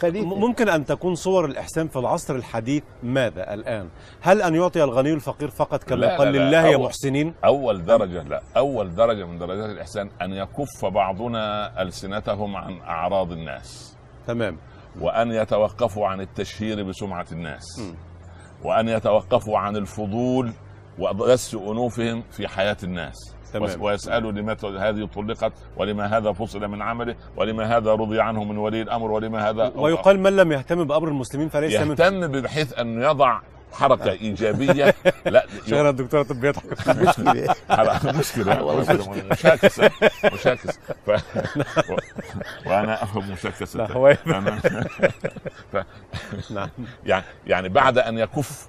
خليفة ممكن أن تكون صور الإحسان في العصر الحديث ماذا الآن؟ هل أن يعطي الغني الفقير فقط كما لا، قال لا، لا، لله يا أول- محسنين؟ أول درجة لا أول درجة من درجات الإحسان أن يكف بعضنا ألسنتهم عن أعراض الناس تمام وأن يتوقفوا عن التشهير بسمعة الناس م. وأن يتوقفوا عن الفضول ودس أنوفهم في حياة الناس. تمام. وس- ويسألوا لما ت- هذه طلقت ولما هذا فصل من عمله ولما هذا رضي عنه من ولي الأمر ولما هذا ويقال من لم يهتم بأمر المسلمين فليس من يهتم بحيث انه يضع حركة إيجابية. لا شهر الدكتور طب يضحك. مشكلة. حركة مشكلة. مشاكسة. مشاكس ف... و... وأنا أفهم مشاكسة. نعم. يعني يعني بعد أن يكف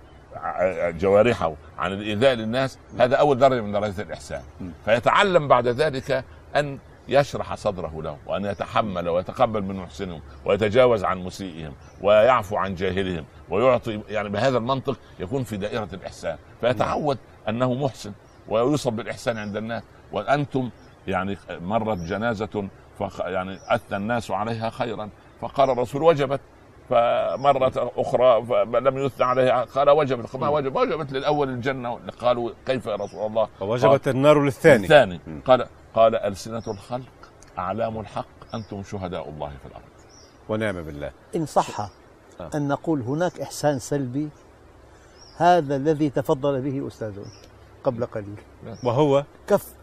جوارحه عن الإيذاء للناس هذا أول درجة من درجات الإحسان. م. فيتعلم بعد ذلك أن يشرح صدره له وأن يتحمل ويتقبل من محسنهم ويتجاوز عن مسيئهم ويعفو عن جاهلهم ويعطي يعني بهذا المنطق يكون في دائرة الإحسان. فيتعود أنه محسن ويوصف بالإحسان عند الناس. وأنتم يعني مرت جنازة فخ يعني أثنى الناس عليها خيرا. فقال الرسول وجبت فمرة أخرى لم يثنى عليها. قال وجبت. ما وجب؟ وجبت للأول الجنة. قالوا كيف يا رسول الله؟ ووجبت النار للثاني. الثاني. قال قال ألسنة الخلق أعلام الحق. أنتم شهداء الله في الأرض. ونعم بالله. إن صح آه. أن نقول هناك إحسان سلبي هذا الذي تفضل به أستاذنا قبل قليل. وهو؟ كف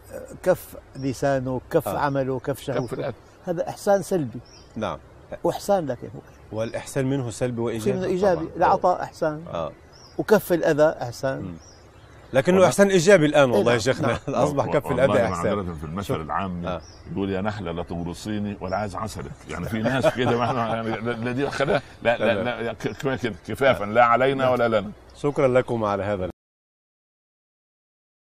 كف لسانه كف آه. عمله كف شهوته. هذا إحسان سلبي. نعم. وإحسان لكن هو والإحسان منه سلبي في وإيجابي منه إيجابي. طبعاً. العطاء إحسان. آه. وكف الأذى إحسان. م. لكنه إحسان إيجابي الآن والله يا نعم، شيخنا. نعم. أصبح كف إحسان. معذرة في المثل. العام. آه. يقول يا نحلة لا تغرصيني ولا عايز عسلك يعني في ناس كده يعني لا- لا دي لا لا, لا, كفافا. لا علينا ولا لنا. شكرا لكم على هذا